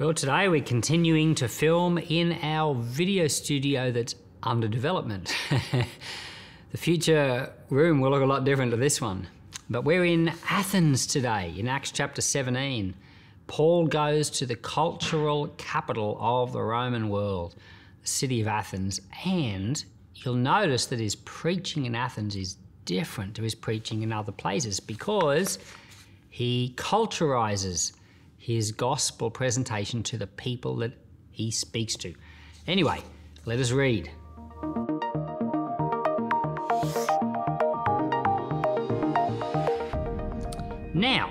Well, today we're continuing to film in our video studio that's under development. the future room will look a lot different to this one. But we're in Athens today, in Acts chapter 17. Paul goes to the cultural capital of the Roman world, the city of Athens, and you'll notice that his preaching in Athens is different to his preaching in other places because he culturizes his gospel presentation to the people that he speaks to. Anyway, let us read. Now,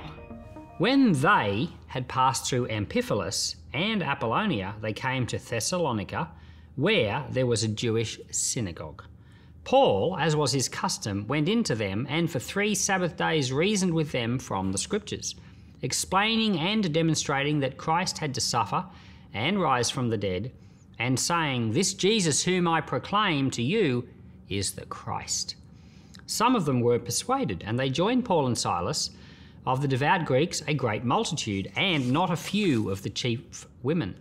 when they had passed through Amphipolis and Apollonia, they came to Thessalonica, where there was a Jewish synagogue. Paul, as was his custom, went into them and for three Sabbath days reasoned with them from the Scriptures, explaining and demonstrating that Christ had to suffer and rise from the dead, and saying, This Jesus whom I proclaim to you is the Christ. Some of them were persuaded, and they joined Paul and Silas. Of the devout Greeks, a great multitude, and not a few of the chief women.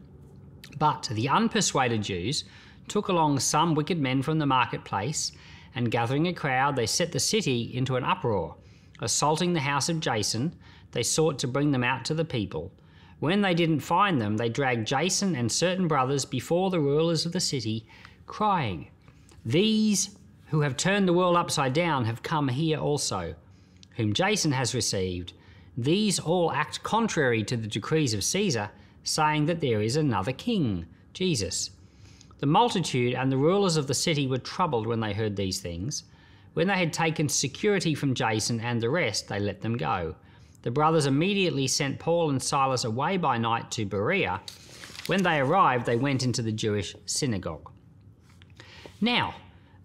But the unpersuaded Jews took along some wicked men from the marketplace, and gathering a crowd, they set the city into an uproar. Assaulting the house of Jason, they sought to bring them out to the people. When they didn't find them, they dragged Jason and certain brothers before the rulers of the city, crying, These who have turned the world upside down have come here also, whom Jason has received. These all act contrary to the decrees of Caesar, saying that there is another king, Jesus. The multitude and the rulers of the city were troubled when they heard these things. When they had taken security from Jason and the rest, they let them go. The brothers immediately sent Paul and Silas away by night to Berea. When they arrived, they went into the Jewish synagogue. Now,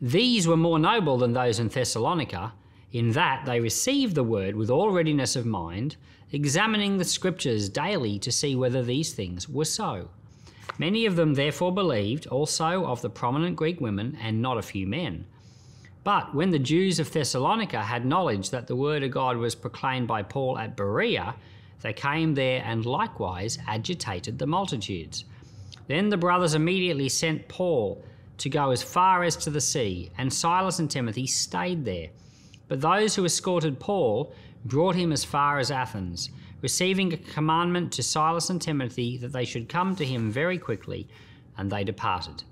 these were more noble than those in Thessalonica, in that they received the word with all readiness of mind, examining the scriptures daily to see whether these things were so. Many of them therefore believed, also of the prominent Greek women, and not a few men. But when the Jews of Thessalonica had knowledge that the word of God was proclaimed by Paul at Berea, they came there and likewise agitated the multitudes. Then the brothers immediately sent Paul to go as far as to the sea, and Silas and Timothy stayed there. But those who escorted Paul brought him as far as Athens receiving a commandment to Silas and Timothy that they should come to him very quickly, and they departed.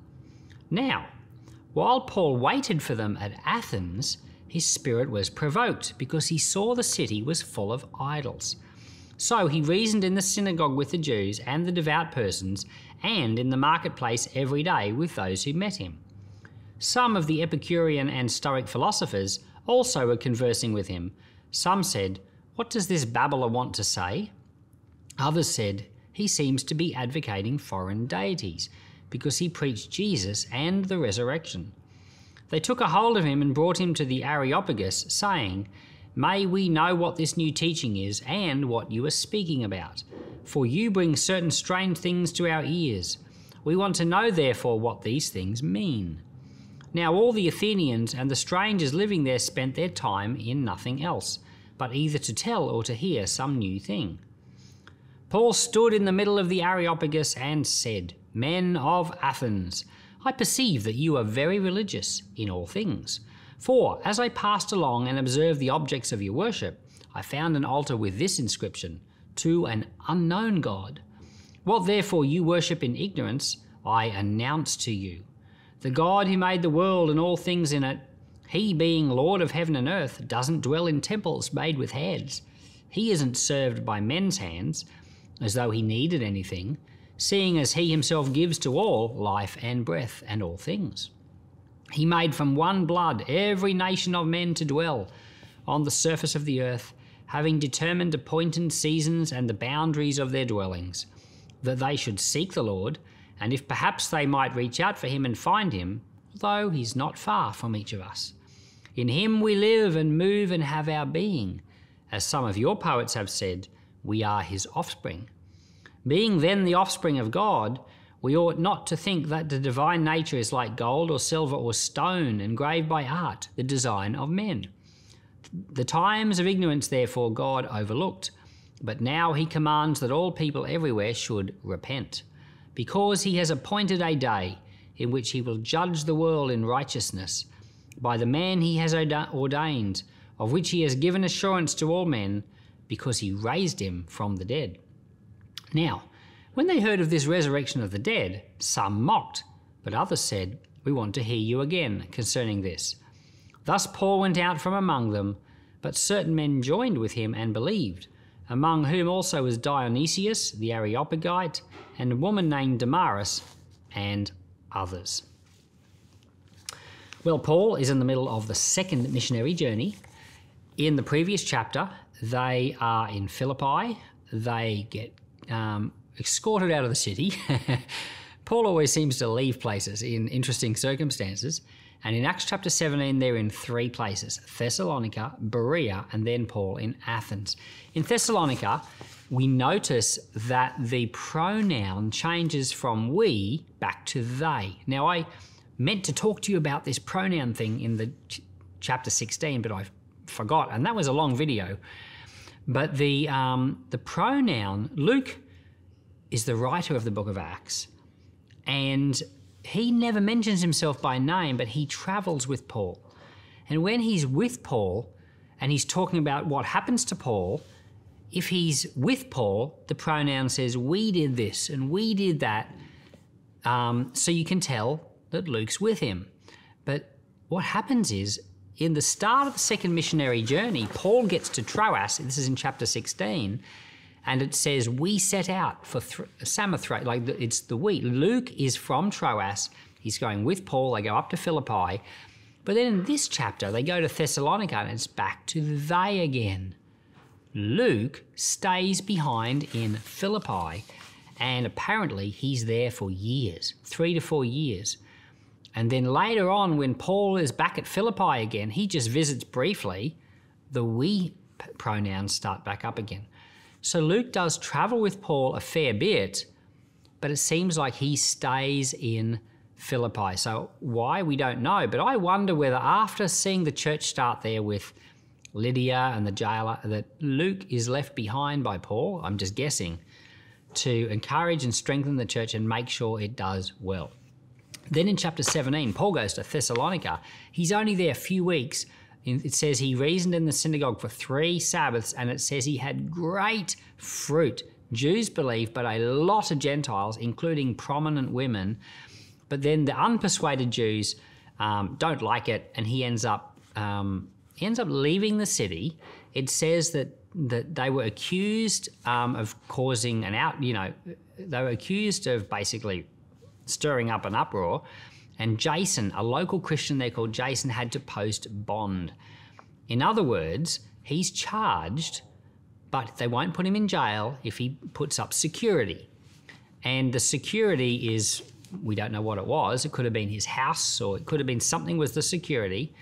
Now, while Paul waited for them at Athens, his spirit was provoked because he saw the city was full of idols. So he reasoned in the synagogue with the Jews and the devout persons, and in the marketplace every day with those who met him. Some of the Epicurean and Stoic philosophers also were conversing with him. Some said, what does this babbler want to say? Others said, He seems to be advocating foreign deities because he preached Jesus and the resurrection. They took a hold of him and brought him to the Areopagus, saying, May we know what this new teaching is and what you are speaking about. For you bring certain strange things to our ears. We want to know, therefore, what these things mean. Now, all the Athenians and the strangers living there spent their time in nothing else but either to tell or to hear some new thing. Paul stood in the middle of the Areopagus and said, Men of Athens, I perceive that you are very religious in all things. For as I passed along and observed the objects of your worship, I found an altar with this inscription To an unknown God. What therefore you worship in ignorance, I announce to you. The God who made the world and all things in it he, being Lord of heaven and earth, doesn't dwell in temples made with hands. He isn't served by men's hands, as though he needed anything, seeing as he himself gives to all life and breath and all things. He made from one blood every nation of men to dwell on the surface of the earth, having determined appointed seasons and the boundaries of their dwellings, that they should seek the Lord, and if perhaps they might reach out for him and find him, though he's not far from each of us. In him we live and move and have our being. As some of your poets have said, we are his offspring. Being then the offspring of God, we ought not to think that the divine nature is like gold or silver or stone engraved by art, the design of men. The times of ignorance, therefore, God overlooked, But now he commands that all people everywhere should repent, because he has appointed a day in which he will judge the world in righteousness by the man he has ordained, of which he has given assurance to all men, because he raised him from the dead. Now, when they heard of this resurrection of the dead, some mocked, but others said, We want to hear you again concerning this. Thus Paul went out from among them, but certain men joined with him and believed, among whom also was Dionysius the Areopagite, and a woman named Damaris, and others. Well, Paul is in the middle of the second missionary journey. In the previous chapter, they are in Philippi. They get um, escorted out of the city. Paul always seems to leave places in interesting circumstances. And in Acts chapter 17, they're in three places Thessalonica, Berea, and then Paul in Athens. In Thessalonica, we notice that the pronoun changes from we back to they. Now, I meant to talk to you about this pronoun thing in the ch- chapter 16, but I forgot, and that was a long video. But the, um, the pronoun, Luke is the writer of the book of Acts, and he never mentions himself by name, but he travels with Paul. And when he's with Paul and he's talking about what happens to Paul, if he's with Paul, the pronoun says, We did this and we did that. Um, so you can tell that Luke's with him. But what happens is, in the start of the second missionary journey, Paul gets to Troas, this is in chapter 16, and it says, We set out for Th- Samothrace, like the, it's the we. Luke is from Troas, he's going with Paul, they go up to Philippi. But then in this chapter, they go to Thessalonica and it's back to they again. Luke stays behind in Philippi, and apparently he's there for years three to four years. And then later on, when Paul is back at Philippi again, he just visits briefly. The we pronouns start back up again. So Luke does travel with Paul a fair bit, but it seems like he stays in Philippi. So why, we don't know. But I wonder whether after seeing the church start there with Lydia and the jailer, that Luke is left behind by Paul, I'm just guessing, to encourage and strengthen the church and make sure it does well. Then in chapter 17, Paul goes to Thessalonica. He's only there a few weeks. It says he reasoned in the synagogue for three Sabbaths, and it says he had great fruit. Jews believe, but a lot of Gentiles, including prominent women. But then the unpersuaded Jews um, don't like it, and he ends up um, he ends up leaving the city. It says that that they were accused um, of causing an out. You know, they were accused of basically stirring up an uproar. And Jason, a local Christian there called Jason, had to post bond. In other words, he's charged, but they won't put him in jail if he puts up security. And the security is, we don't know what it was. It could have been his house or it could have been something with the security.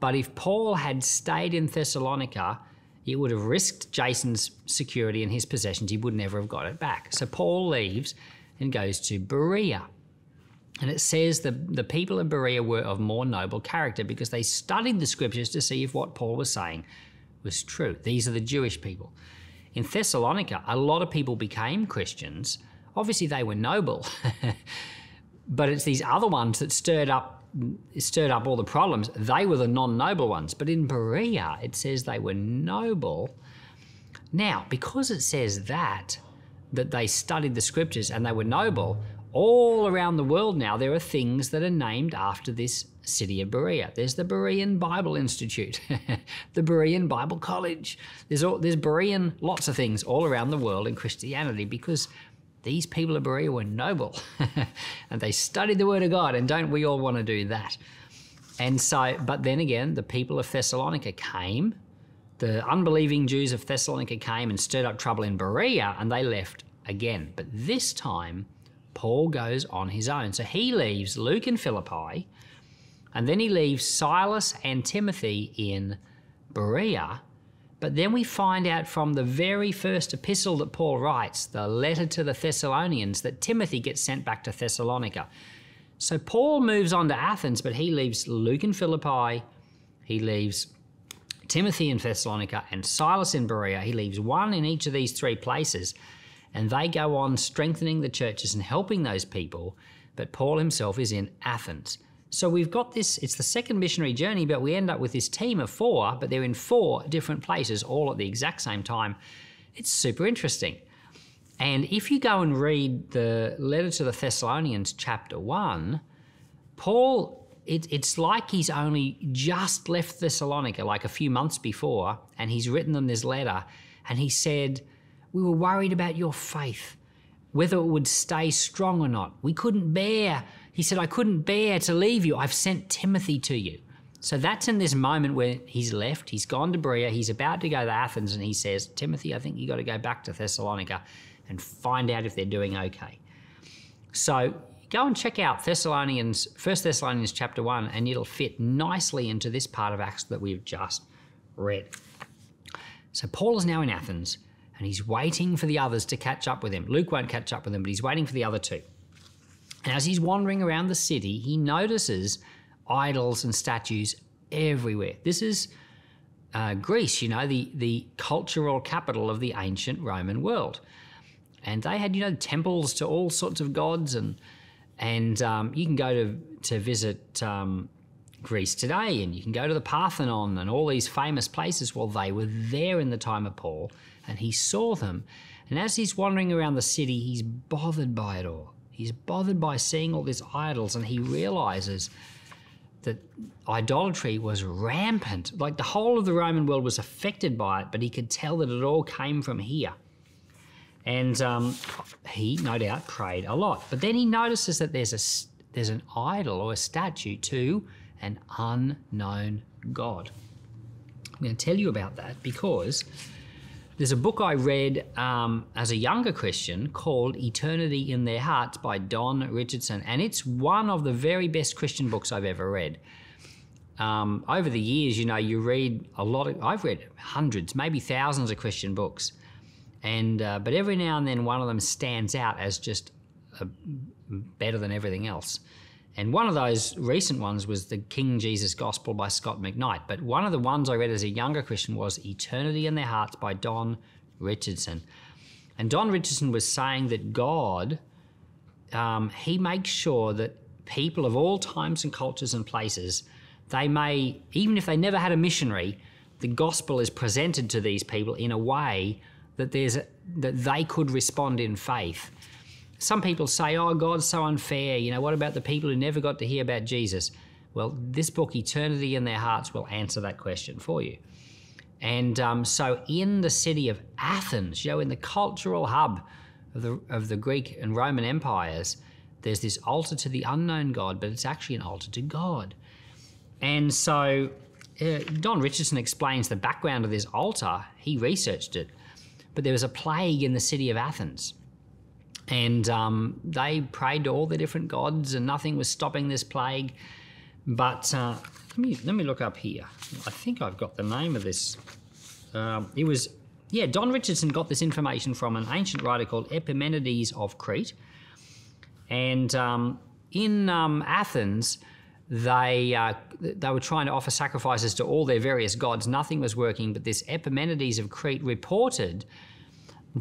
But if Paul had stayed in Thessalonica, it would have risked Jason's security and his possessions. He would never have got it back. So Paul leaves and goes to Berea. And it says the, the people of Berea were of more noble character because they studied the scriptures to see if what Paul was saying was true. These are the Jewish people. In Thessalonica, a lot of people became Christians. Obviously, they were noble, but it's these other ones that stirred up stirred up all the problems. They were the non-noble ones. But in Berea, it says they were noble. Now, because it says that, that they studied the scriptures and they were noble, all around the world now there are things that are named after this city of Berea. There's the Berean Bible Institute, the Berean Bible College. There's all, there's Berean lots of things all around the world in Christianity because these people of Berea were noble and they studied the Word of God. And don't we all want to do that? And so, but then again, the people of Thessalonica came the unbelieving Jews of Thessalonica came and stirred up trouble in Berea, and they left again. But this time, Paul goes on his own. So he leaves Luke in Philippi, and then he leaves Silas and Timothy in Berea. But then we find out from the very first epistle that Paul writes, the letter to the Thessalonians, that Timothy gets sent back to Thessalonica. So Paul moves on to Athens, but he leaves Luke in Philippi, he leaves Timothy in Thessalonica and Silas in Berea. He leaves one in each of these three places, and they go on strengthening the churches and helping those people. But Paul himself is in Athens. So we've got this, it's the second missionary journey, but we end up with this team of four, but they're in four different places all at the exact same time. It's super interesting. And if you go and read the letter to the Thessalonians, chapter 1, Paul, it, it's like he's only just left Thessalonica, like a few months before, and he's written them this letter. And he said, We were worried about your faith, whether it would stay strong or not. We couldn't bear, he said, I couldn't bear to leave you. I've sent Timothy to you. So that's in this moment where he's left, he's gone to Berea, he's about to go to Athens, and he says, Timothy, I think you got to go back to Thessalonica and find out if they're doing okay. So go and check out Thessalonians, First Thessalonians chapter one, and it'll fit nicely into this part of Acts that we've just read. So Paul is now in Athens, and he's waiting for the others to catch up with him. Luke won't catch up with him, but he's waiting for the other two. And as he's wandering around the city, he notices idols and statues everywhere. This is uh, Greece, you know, the, the cultural capital of the ancient Roman world and they had you know temples to all sorts of gods and and um, you can go to to visit um, Greece today and you can go to the Parthenon and all these famous places. Well, they were there in the time of Paul and he saw them. And as he's wandering around the city, he's bothered by it all. He's bothered by seeing all these idols and he realizes that idolatry was rampant. Like the whole of the Roman world was affected by it, but he could tell that it all came from here. And um, he, no doubt, prayed a lot. But then he notices that there's a there's an idol or a statue to an unknown God. I'm going to tell you about that because there's a book I read um, as a younger Christian called Eternity in Their Hearts by Don Richardson, and it's one of the very best Christian books I've ever read. Um, over the years, you know, you read a lot of, I've read hundreds, maybe thousands of Christian books. And uh, but every now and then one of them stands out as just a, better than everything else. And one of those recent ones was the King Jesus Gospel by Scot McKnight. But one of the ones I read as a younger Christian was Eternity in Their Hearts by Don Richardson. And Don Richardson was saying that God, um, he makes sure that people of all times and cultures and places, they may, even if they never had a missionary, the gospel is presented to these people in a way that there's a, that they could respond in faith. Some people say, "Oh, God's so unfair." You know, what about the people who never got to hear about Jesus? Well, this book, Eternity in Their Hearts, will answer that question for you. And um, so, in the city of Athens, you know, in the cultural hub of the of the Greek and Roman empires, there's this altar to the unknown God, but it's actually an altar to God. And so, uh, Don Richardson explains the background of this altar. He researched it but there was a plague in the city of Athens. And um, they prayed to all the different gods, and nothing was stopping this plague. But uh, let me let me look up here. I think I've got the name of this. Um, it was yeah. Don Richardson got this information from an ancient writer called Epimenides of Crete, and um, in um, Athens, they uh, they were trying to offer sacrifices to all their various gods. Nothing was working, but this Epimenides of Crete reported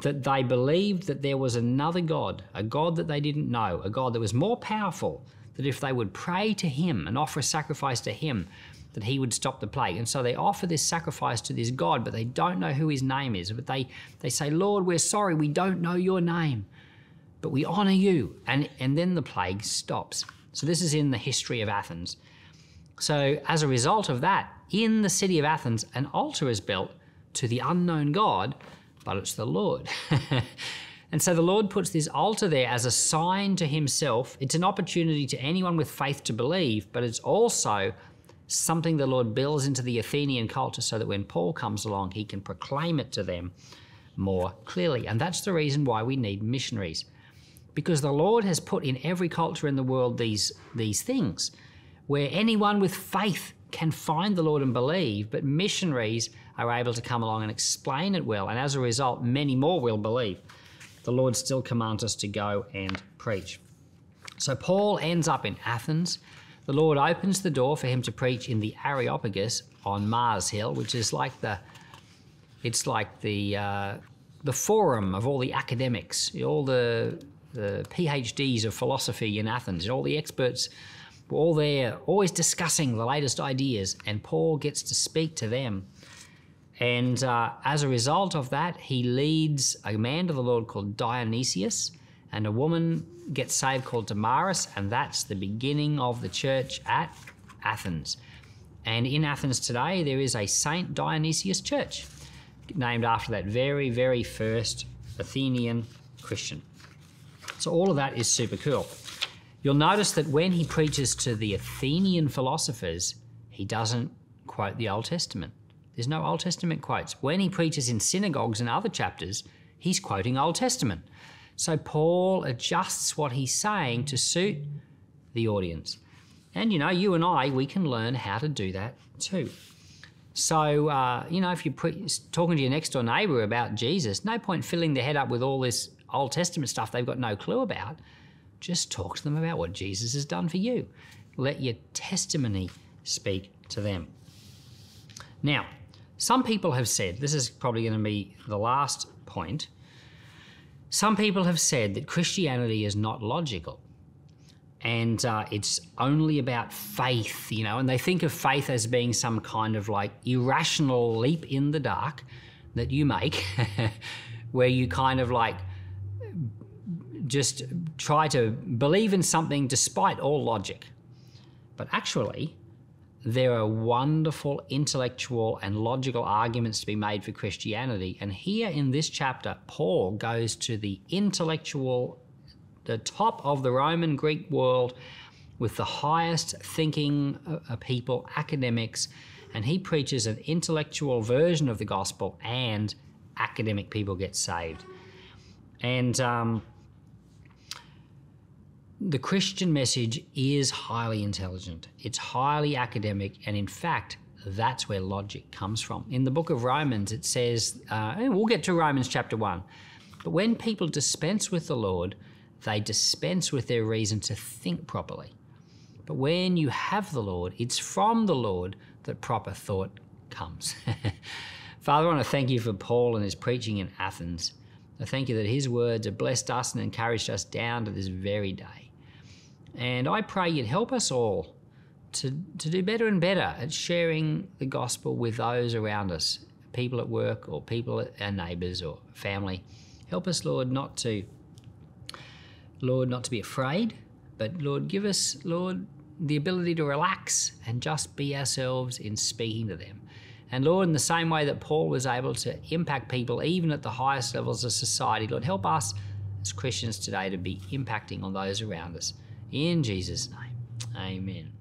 that they believed that there was another God, a God that they didn't know, a God that was more powerful, that if they would pray to him and offer a sacrifice to him, that he would stop the plague. And so they offer this sacrifice to this God, but they don't know who his name is. But they, they say, Lord, we're sorry, we don't know your name, but we honor you. And, and then the plague stops. So this is in the history of Athens. So as a result of that, in the city of Athens, an altar is built to the unknown God but it's the Lord. and so the Lord puts this altar there as a sign to himself. It's an opportunity to anyone with faith to believe, but it's also something the Lord builds into the Athenian culture so that when Paul comes along, he can proclaim it to them more clearly. And that's the reason why we need missionaries. Because the Lord has put in every culture in the world these, these things where anyone with faith can find the Lord and believe, but missionaries are able to come along and explain it well. And as a result, many more will believe. The Lord still commands us to go and preach. So Paul ends up in Athens. the Lord opens the door for him to preach in the Areopagus on Mars Hill, which is like the it's like the uh, the forum of all the academics, all the the PhDs of philosophy in Athens, all the experts were all there, always discussing the latest ideas, and Paul gets to speak to them. And uh, as a result of that, he leads a man to the Lord called Dionysius, and a woman gets saved called Damaris, and that's the beginning of the church at Athens. And in Athens today, there is a Saint Dionysius church named after that very, very first Athenian Christian. So, all of that is super cool. You'll notice that when he preaches to the Athenian philosophers, he doesn't quote the Old Testament. There's no Old Testament quotes. When he preaches in synagogues and other chapters, he's quoting Old Testament. So Paul adjusts what he's saying to suit the audience. And you know, you and I, we can learn how to do that too. So, uh, you know, if you're talking to your next door neighbor about Jesus, no point filling their head up with all this Old Testament stuff they've got no clue about. Just talk to them about what Jesus has done for you. Let your testimony speak to them. Now, some people have said, this is probably going to be the last point. Some people have said that Christianity is not logical and uh, it's only about faith, you know, and they think of faith as being some kind of like irrational leap in the dark that you make where you kind of like just try to believe in something despite all logic. But actually, there are wonderful intellectual and logical arguments to be made for Christianity. And here in this chapter, Paul goes to the intellectual, the top of the Roman Greek world with the highest thinking uh, uh, people, academics, and he preaches an intellectual version of the gospel, and academic people get saved. And um, the Christian message is highly intelligent, it's highly academic, and in fact, that's where logic comes from. In the book of Romans, it says, uh, we'll get to Romans chapter 1, but when people dispense with the Lord, they dispense with their reason to think properly. But when you have the Lord, it's from the Lord that proper thought comes. Father, I want to thank you for Paul and his preaching in Athens. I thank you that his words have blessed us and encouraged us down to this very day. And I pray you'd help us all to, to do better and better at sharing the gospel with those around us, people at work or people, our neighbours or family. Help us, Lord, not to, Lord, not to be afraid, but Lord, give us, Lord, the ability to relax and just be ourselves in speaking to them. And Lord, in the same way that Paul was able to impact people even at the highest levels of society, Lord, help us as Christians today to be impacting on those around us. In Jesus' name, amen.